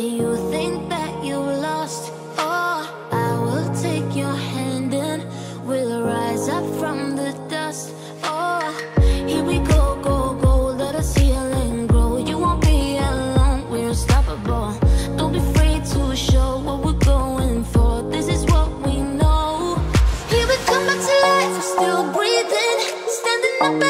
you think that you lost oh, I will take your hand and we'll rise up from the dust. Oh, here we go, go, go, let us heal and grow. You won't be alone, we're unstoppable. Don't be afraid to show what we're going for. This is what we know. Here we come back to life, still breathing, standing up.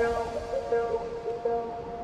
então, então, então. então.